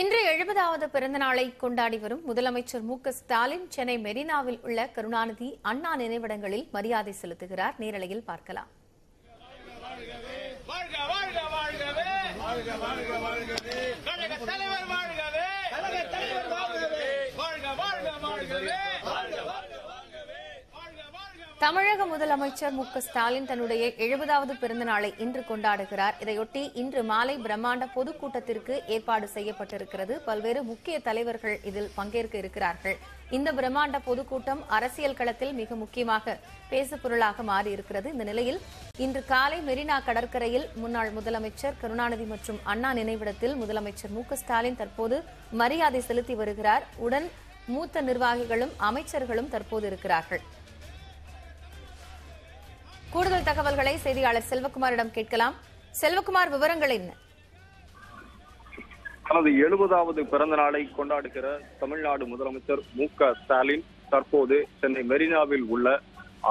இன்று எழுபதாவது பிறந்தநாளை கொண்டாடி வரும் முதலமைச்சர் மு க ஸ்டாலின் சென்னை மெரினாவில் உள்ள கருணாநிதி அண்ணா நினைவிடங்களில் மரியாதை செலுத்துகிறார். நேரலையில் பார்க்கலாம். தமிழக முதலமைச்சர் மு ஸ்டாலின் தன்னுடைய எழுபதாவது பிறந்த நாளை இன்று கொண்டாடுகிறார். இதையொட்டி இன்று மாலை பிரம்மாண்ட பொதுக்கூட்டத்திற்கு ஏற்பாடு செய்யப்பட்டிருக்கிறது. பல்வேறு முக்கிய தலைவர்கள் இதில் பங்கேற்க இருக்கிறார்கள். இந்த பிரம்மாண்ட பொதுக்கூட்டம் அரசியல் களத்தில் மிக முக்கியமாக பேசுபொருளாக மாறியிருக்கிறது. இந்த நிலையில் இன்று காலை மெரினா கடற்கரையில் முன்னாள் முதலமைச்சர் கருணாநிதி மற்றும் அண்ணா நினைவிடத்தில் முதலமைச்சர் மு ஸ்டாலின் தற்போது மரியாதை செலுத்தி வருகிறார். உடன் மூத்த நிர்வாகிகளும் அமைச்சர்களும் தற்போது இருக்கிறார்கள். கூடுதல் தகவல்களை செய்தியாளர் செல்வகுமாரிடம் கேட்கலாம். செல்வகுமார் விவரங்கள் என்ன? தனது எழுபதாவது பிறந்த நாளை கொண்டாடுகிற தமிழ்நாடு முதலமைச்சர் மு க ஸ்டாலின் தற்போது சென்னை மெரினாவில் உள்ள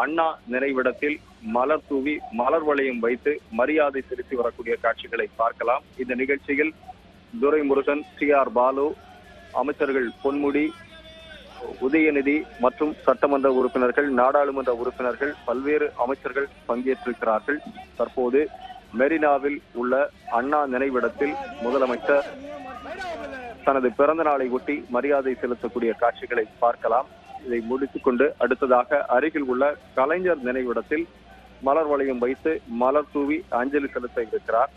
அண்ணா நினைவிடத்தில் மலர் தூவி மலர் வளையம் வைத்து மரியாதை செலுத்தி வரக்கூடிய காட்சிகளை பார்க்கலாம். இந்த நிகழ்ச்சியில் துரைமுருகன் சி ஆர் பாலு அமைச்சர்கள் பொன்முடி உதயநிதி மற்றும் சட்டமன்ற உறுப்பினர்கள் நாடாளுமன்ற உறுப்பினர்கள் பல்வேறு அமைச்சர்கள் பங்கேற்றிருக்கிறார்கள். தற்போது மெரினாவில் உள்ள அண்ணா நினைவிடத்தில் முதலமைச்சர் தனது பிறந்த நாளை ஒட்டி மரியாதை செலுத்தக்கூடிய காட்சிகளை பார்க்கலாம். இதை முடித்துக் கொண்டு அடுத்ததாக அருகில் உள்ள கலைஞர் நினைவிடத்தில் மலர் வளையம் வைத்து மலர் தூவி அஞ்சலி செலுத்த இருக்கிறார்.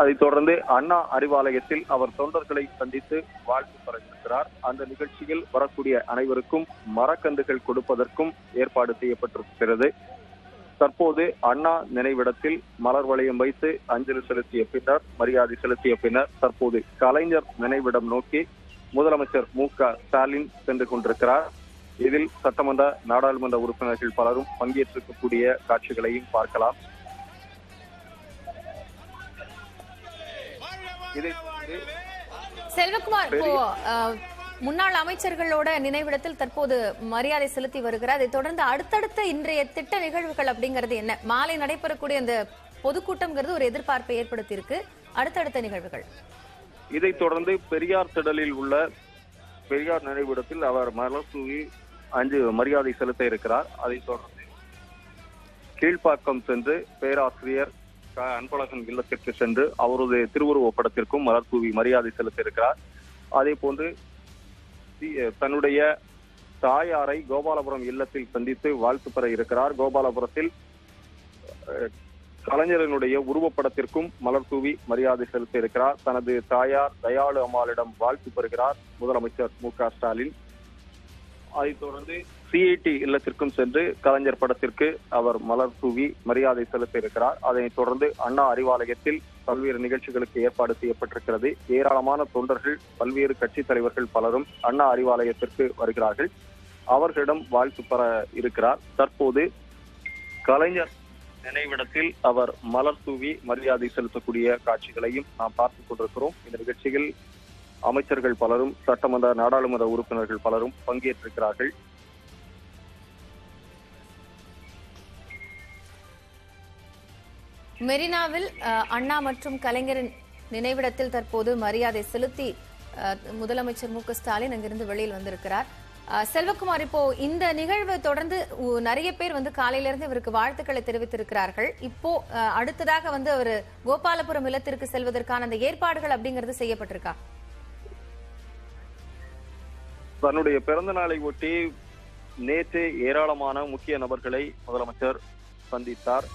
அதைத் தொடர்ந்து அண்ணா அறிவாலயத்தில் அவர் தொண்டர்களை சந்தித்து வாழ்த்து பெறவிருக்கிறார் அந்த நிகழ்ச்சியில் வரக்கூடிய அனைவருக்கும் மரக்கன்றுகள் கொடுப்பதற்கும் ஏற்பாடு செய்யப்பட்டிருக்கிறது. தற்போது அண்ணா நினைவிடத்தில் மலர் வளையம் வைத்து அஞ்சலி செலுத்திய பின்னர் மரியாதை செலுத்திய பின்னர் தற்போது கலைஞர் நினைவிடம் நோக்கி முதலமைச்சர் மு க ஸ்டாலின் சென்று கொண்டிருக்கிறார். இதில் சட்டமன்ற நாடாளுமன்ற உறுப்பினர்கள் பலரும் பங்கேற்றிருக்கக்கூடிய காட்சிகளையும் பார்க்கலாம். செல்வகுமார் இப்போ முன்னாள் அமைச்சர்களோட நினைவிடத்தில் தற்போது மரியாதை செலுத்தி வருகிறார். அதை தொடர்ந்து அடுத்தடுத்த இன்றைய திட்ட நிகழ்வுகள் அப்படிங்கிறது என்ன? மாலை நடைபெறக்கூடிய அந்த பொதுக்கூட்டம்ங்கிறது ஒரு எதிர்பார்ப்பை ஏற்படுத்தி இருக்கு அடுத்தடுத்த நிகழ்வுகள். இதை தொடர்ந்து பெரியார் திடலில் உள்ள பெரியார் நினைவிடத்தில் அவர் மலர் தூவி அஞ்சு மரியாதை செலுத்த இருக்கிறார். அதை தொடர்ந்து கீழ்ப்பாக்கம் சென்று பேராசிரியர் அன்பழகன் இல்லத்திற்கு சென்று அவரது திருவுருவப் படத்திற்கும் மலர் தூவி மரியாதை செலுத்த இருக்கிறார் அதே போன்று தன்னுடைய தாயாரை கோபாலபுரம் இல்லத்தில் சந்தித்து வாழ்த்து பெற இருக்கிறார். கோபாலபுரத்தில் கலைஞரனுடைய உருவப்படத்திற்கும் மலர் தூவி மரியாதை செலுத்த இருக்கிறார் தனது தாயார் தயாளு அம்மாளிடம் வாழ்த்து பெறுகிறார். முதலமைச்சர் மு க. ஸ்டாலின். அதைத் தொடர்ந்து சிஐடி இல்லத்திற்கும் சென்று கலைஞர் படத்திற்கு அவர் மலர் தூவி மரியாதை செலுத்த இருக்கிறார் அதனைத் தொடர்ந்து அண்ணா அறிவாலயத்தில் பல்வேறு நிகழ்ச்சிகளுக்கு ஏற்பாடு செய்யப்பட்டிருக்கிறது. ஏராளமான தொண்டர்கள் பல்வேறு கட்சித் தலைவர்கள் பலரும் அண்ணா அறிவாலயத்திற்கு வருகிறார்கள். அவர்களிடம் வாழ்த்து பெற இருக்கிறார். தற்போது கலைஞர் நினைவிடத்தில் அவர் மலர் தூவி மரியாதை செலுத்தக்கூடிய காட்சிகளையும் நாம் பார்த்துக் கொண்டிருக்கிறோம். இந்த நிகழ்ச்சியில் அமைச்சர்கள் பலரும் சட்டமன்ற நாடாளுமன்ற உறுப்பினர்கள் பலரும் பங்கேற்றிருக்கிறார்கள். மெரினாவில் அண்ணா மற்றும் கலைஞரின் நினைவிடத்தில் தற்போது மரியாதை செலுத்தி முதலமைச்சர் மு ஸ்டாலின் அங்கிருந்து வெளியில் வந்திருக்கிறார். செல்வகுமார் இப்போ இந்த நிகழ்வு தொடர்ந்து நிறைய பேர் வந்து காலையில இருந்து இவருக்கு வாழ்த்துக்களை தெரிவித்திருக்கிறார்கள். இப்போ அடுத்ததாக வந்து அவர் கோபாலபுரம் இல்லத்திற்கு செல்வதற்கான அந்த ஏற்பாடுகள் அப்படிங்கிறது செய்யப்பட்டிருக்கா? தன்னுடைய பிறந்த நாளை ஒட்டி நேற்று ஏராளமான முக்கிய நபர்களை முதலமைச்சர் சந்தித்தார்.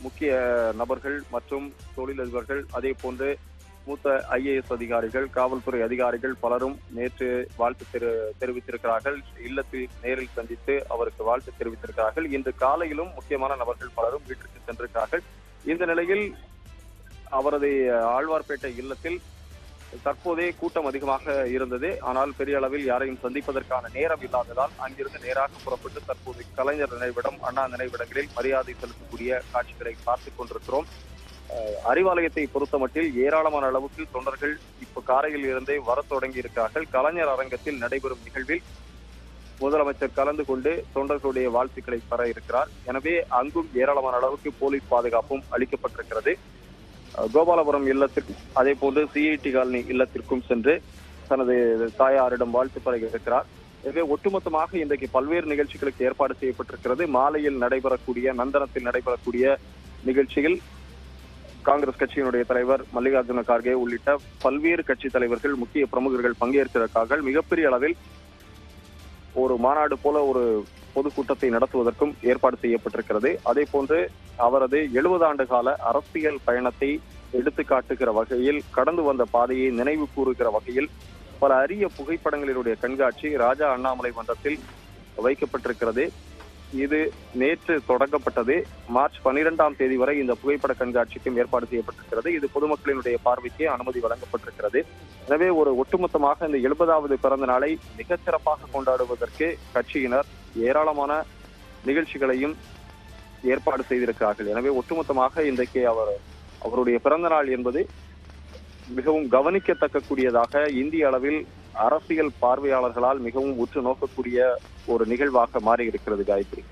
முக்கிய நபர்கள் மற்றும் தொழிலதிபர்கள் அதே போன்று மூத்த ஐஏஎஸ் அதிகாரிகள் காவல்துறை அதிகாரிகள் பலரும் நேற்று வாழ்த்து தெரு தெரிவித்திருக்கிறார்கள். இல்லத்தில் நேரில் சந்தித்து அவருக்கு வாழ்த்து தெரிவித்திருக்கிறார்கள். இன்று காலையிலும் முக்கியமான நபர்கள் பலரும் வீட்டிற்கு சென்றிருக்கிறார்கள். இந்த நிலையில் அவரது ஆழ்வார்பேட்டை இல்லத்தில் தற்போதே கூட்டம் அதிகமாக இருந்தது. ஆனால் பெரிய அளவில் யாரையும் சந்திப்பதற்கான நேரம் இல்லாததால் அங்கிருந்து நேராக புறப்பட்டு தற்போது கலைஞர் நினைவிடம் அண்ணா நினைவிடங்களில் மரியாதை செலுத்தக்கூடிய காட்சிகளை பார்த்துக் கொண்டிருக்கிறோம். அறிவாலயத்தை பொறுத்தமட்டில் ஏராளமான அளவுக்கு தொண்டர்கள் இப்ப காரையில் இருந்தே வரத் தொடங்கி இருக்கிறார்கள் கலைஞர் அரங்கத்தில் நடைபெறும் நிகழ்வில் முதலமைச்சர் கலந்து கொண்டு தொண்டர்களுடைய வாழ்த்துக்களை பெற இருக்கிறார். எனவே அங்கும் ஏராளமான அளவுக்கு போலீஸ் பாதுகாப்பும் அளிக்கப்பட்டிருக்கிறது. கோபாலபுரம் இல்லத்திற்கும் அதே போன்று சிஐடி காலனி இல்லத்திற்கும் சென்று தனது தாயாரிடம் வாழ்த்து பழகியிருக்கிறார். எனவே ஒட்டுமொத்தமாக இன்றைக்கு பல்வேறு நிகழ்ச்சிகளுக்கு ஏற்பாடு செய்யப்பட்டிருக்கிறது. மாலையில் நடைபெறக்கூடிய நந்தனத்தில் நடைபெறக்கூடிய நிகழ்ச்சியில் காங்கிரஸ் கட்சியினுடைய தலைவர் மல்லிகார்ஜுன கார்கே உள்ளிட்ட பல்வேறு கட்சி தலைவர்கள் முக்கிய பிரமுகர்கள் பங்கேற்கிறார்கள் மிகப்பெரிய அளவில் ஒரு மாநாடு போல ஒரு பொதுக்கூட்டத்தை நடத்துவதற்கும் ஏற்பாடு செய்யப்பட்டிருக்கிறது. அதே போன்று அவரது எழுபது ஆண்டு கால அரசியல் பயணத்தை எடுத்து காட்டுகிற வகையில் கடந்து வந்த பாதையை நினைவு கூறுகிற வகையில் பல அரிய புகைப்படங்களினுடைய கண்காட்சி ராஜா அண்ணாமலை மன்றத்தில் வைக்கப்பட்டிருக்கிறது. இது நேற்று தொடங்கப்பட்டது. மார்ச் பனிரெண்டாம் தேதி வரை இந்த புகைப்பட கண்காட்சிக்கும் ஏற்பாடு செய்யப்பட்டிருக்கிறது. இது பொதுமக்களினுடைய பார்வைக்கு அனுமதி வழங்கப்பட்டிருக்கிறது. எனவே ஒரு ஒட்டுமொத்தமாக இந்த எழுபதாவது பிறந்த நாளை மிகச்சிறப்பாக கொண்டாடுவதற்கு கட்சியினர் ஏராளமான நிகழ்ச்சிகளையும் ஏற்பாடு செய்திருக்கிறார்கள். எனவே ஒட்டுமொத்தமாக இன்றைக்கு அவர் அவருடைய பிறந்த நாள் என்பது மிகவும் கவனிக்கத்தக்கக்கூடியதாக இந்திய அளவில் அரசியல் பார்வையாளர்களால் மிகவும் உற்று நோக்கக்கூடிய ஒரு நிகழ்வாக மாறியிருக்கிறது காயத்ரி.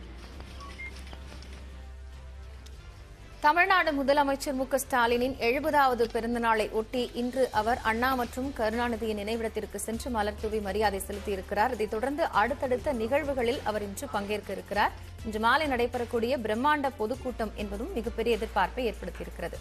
தமிழ்நாடு முதலமைச்சர் மு ஸ்டாலினின் எழுபதாவது பிறந்தநாளை ஒட்டி இன்று அவர் அண்ணா மற்றும் கருணாநிதியின் நினைவிடத்திற்கு சென்று மலர் தூவி மரியாதை செலுத்தியிருக்கிறார். இதைத் தொடர்ந்து அடுத்தடுத்த நிகழ்வுகளில் அவர் இன்று பங்கேற்க இருக்கிறார். இன்று மாலை நடைபெறக்கூடிய பிரம்மாண்ட பொதுக்கூட்டம் என்பதும் மிகப்பெரிய எதிர்பார்ப்பை ஏற்படுத்தியிருக்கிறது.